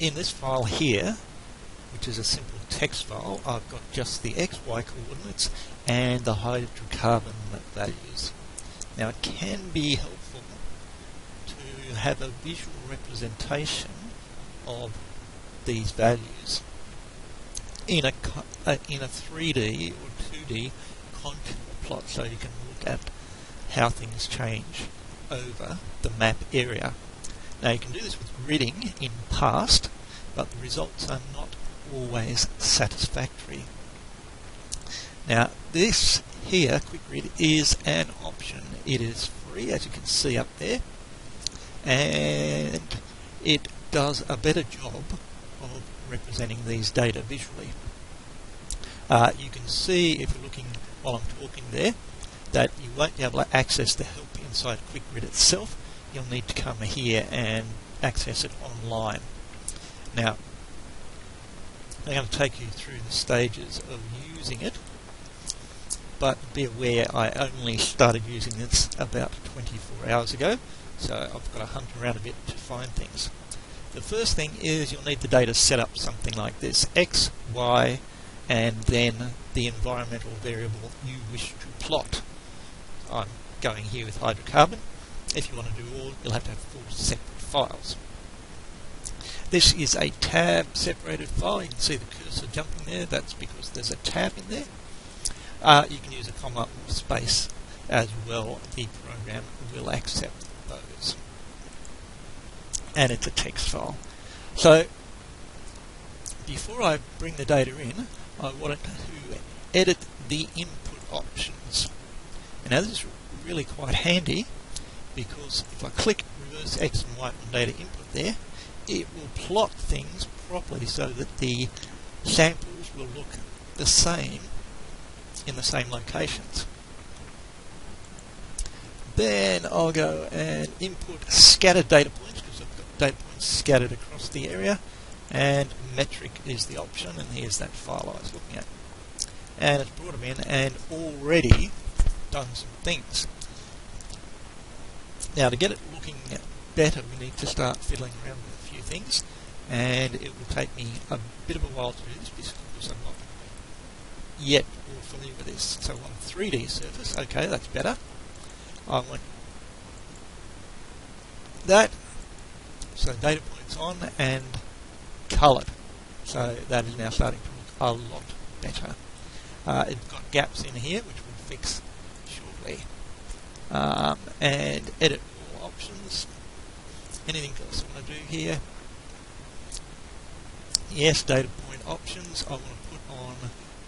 in this file here, which is a simple text file, I've got just the XY coordinates and the hydrocarbon values. Now it can be helpful to have a visual representation of these values in a uh, in a 3D or 2D contour plot so you can look at how things change over the map area. Now you can do this with gridding in PAST, but the results are not always satisfactory. Now this here, QuikGrid, is an option. It is free as you can see up there and it does a better job of representing these data visually. Uh, you can see if you're looking while I'm talking there that you won't be able to access the help inside QuikGrid itself. You'll need to come here and access it online. Now, I'm going to take you through the stages of using it, but be aware I only started using this about 24 hours ago, so I've got to hunt around a bit to find things. The first thing is you'll need the data set up something like this, x, y, and then the environmental variable you wish to plot. I'm going here with hydrocarbon. If you want to do all, you'll have to have four separate files. This is a tab separated file. You can see the cursor jumping there. That's because there's a tab in there. Uh, you can use a comma or space as well. The program will accept those. And it's a text file. So before I bring the data in, I wanted to edit the input options. Now this is really quite handy because if I click reverse X and Y on data input there, it will plot things properly so that the samples will look the same in the same locations. Then I'll go and input scattered data points because I've got data points scattered across the area and metric is the option and here's that file I was looking at. And it's brought them in and already done some things. Now to get it looking better we need to start fiddling around with a few things and it will take me a bit of a while to do this because I'm not yet all familiar with this. So on 3D surface, okay that's better. I want that, so data points on and coloured. So that is now starting to look a lot better. Uh, it's got gaps in here which we'll fix shortly. Um, and edit all options. Anything else I want to do here? Yes, data point options. I want to put on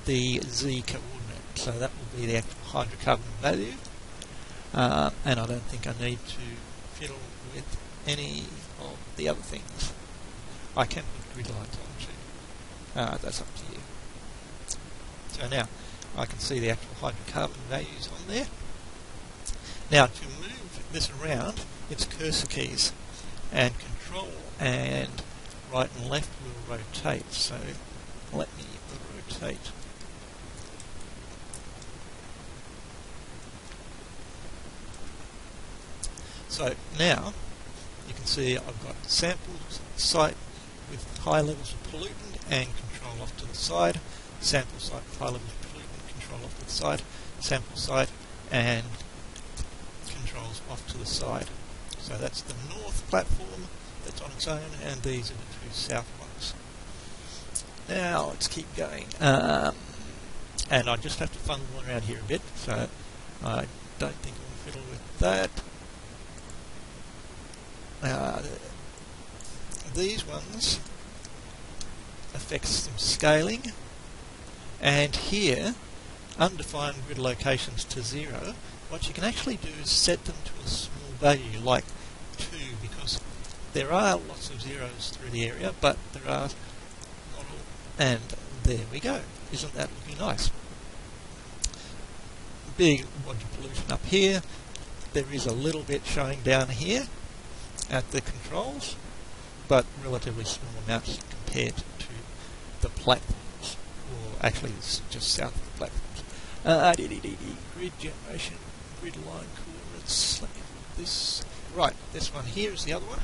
the z coordinate. So that will be the actual hydrocarbon value. Uh, and I don't think I need to fiddle with any of the other things. I can put grid lines on too. Uh, that's up to you. So now I can see the actual hydrocarbon values on there. Now to move this around, it's cursor keys and control and right and left will rotate. So let me rotate. So now you can see I've got samples, site with high levels of pollutant and control off to the side, sample site high levels of pollutant, control off to the side, sample site and to the side. So that's the north platform that's on its own and these are the two south ones. Now let's keep going. Um, and I just have to funnel around here a bit so I don't think I'll fiddle with that. Uh, these ones affect some scaling and here undefined grid locations to zero what you can actually do is set them to a small value like 2 because there are lots of zeros through the area but there are not all. And there we go. Isn't that looking nice? Big water pollution up here. There is a little bit showing down here at the controls but relatively small amounts compared to the platforms, or actually it's just south of the platforms. Uh, grid generation, grid line coordinates. Let me this. Right, this one here is the other one.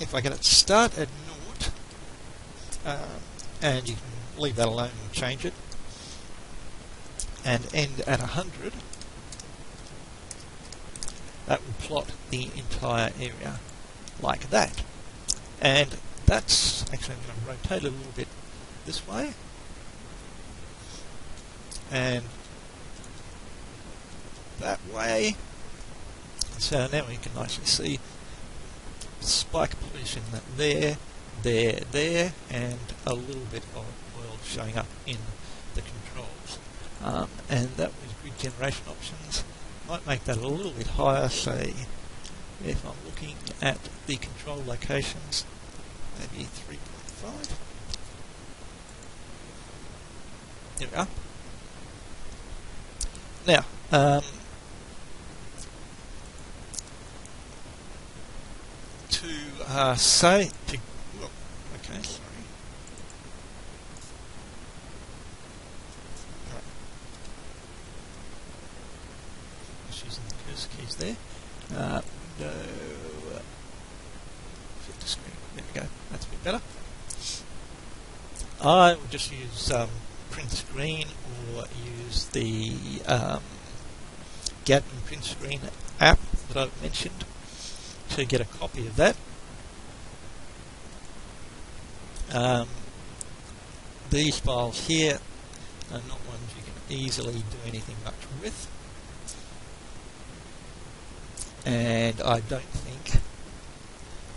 If I get it start at um, and you can leave that alone and change it, and end at 100, that will plot the entire area like that. And that's actually I'm going to rotate it a little bit this way. And that way. So now we can nicely see spike pollution there, there, there, and a little bit of oil showing up in the controls. Um, and that was grid generation options. Might make that a little bit higher, say if I'm looking at the control locations, maybe 3.5. There we are. Now, um, to uh, say, well, okay, sorry. Right. Just using the cursor keys there. Uh, window, flip the screen. There we go. That's a bit better. I will just use um, print screen or use the um, Gadwin print screen app that I've mentioned to get a copy of that. Um, these files here are not ones you can easily do anything much with. And I don't think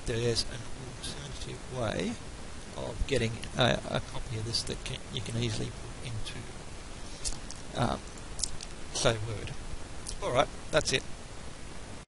there's an alternative way of getting a, a copy of this that can, you can easily put into, um, say, Word. Alright, that's it.